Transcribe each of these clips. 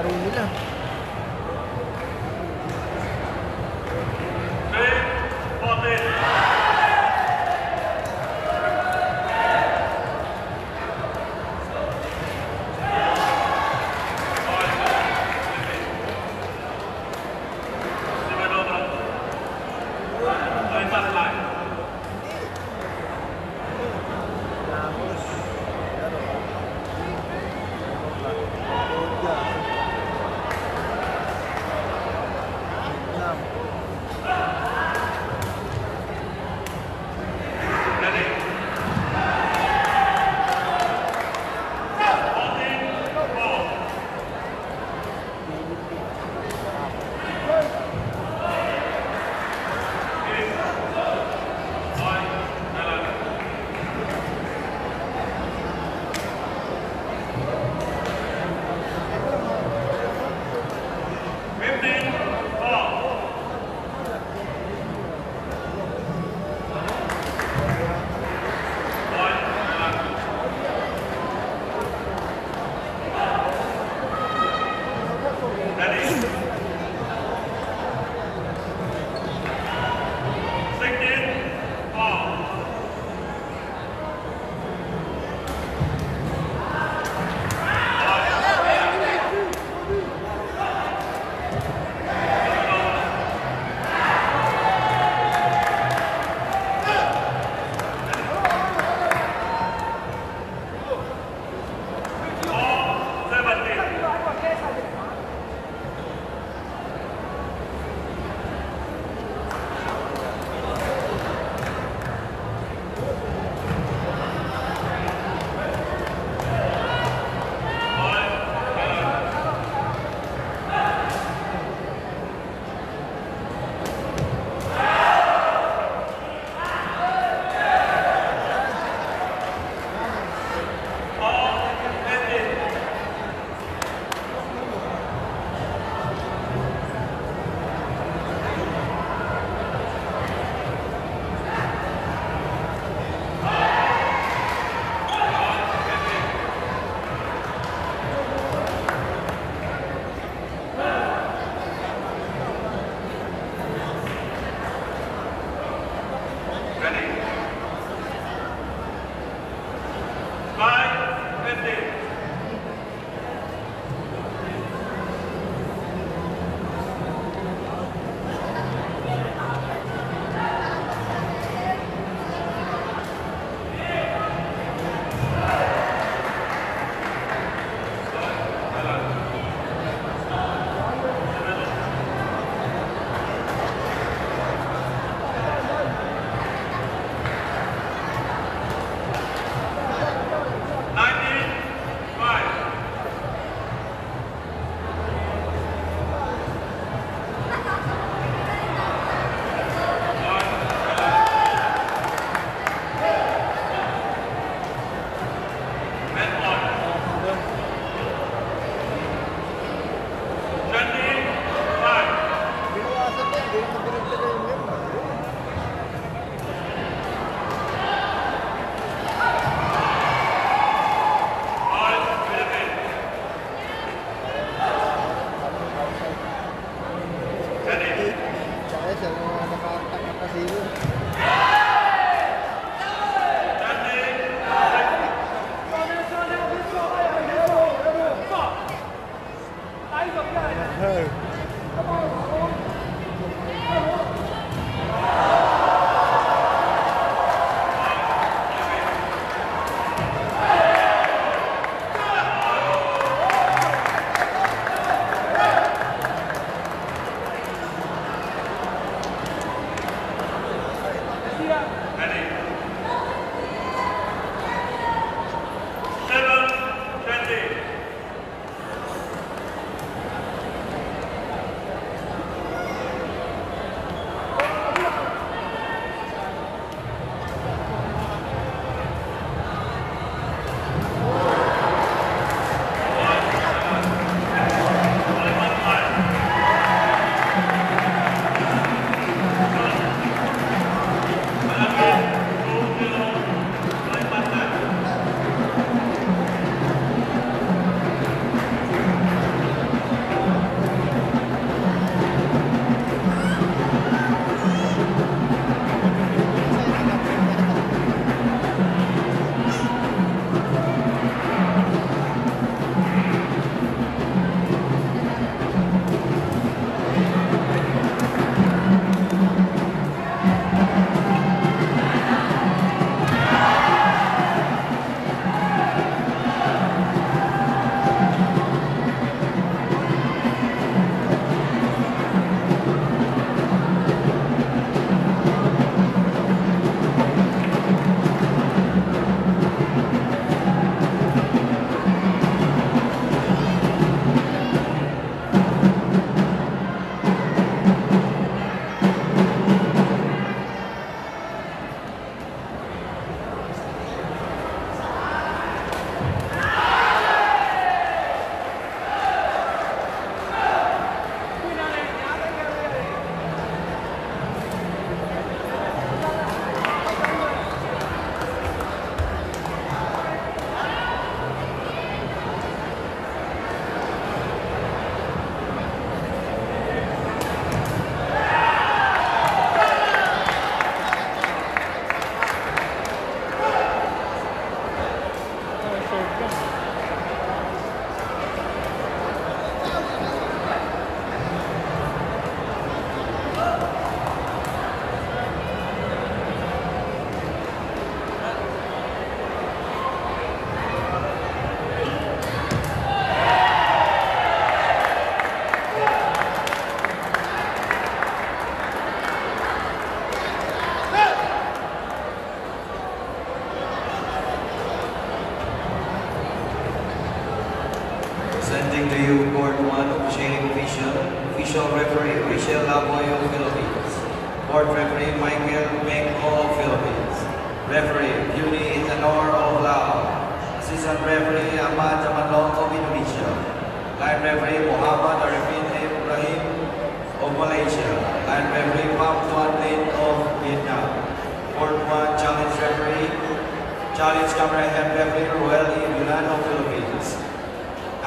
baru ni lah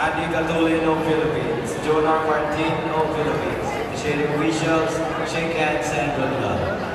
Adi Gatulino, Philippines, Jonah Martin, Philippines, sharing visuals, shake hands and good luck.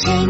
情。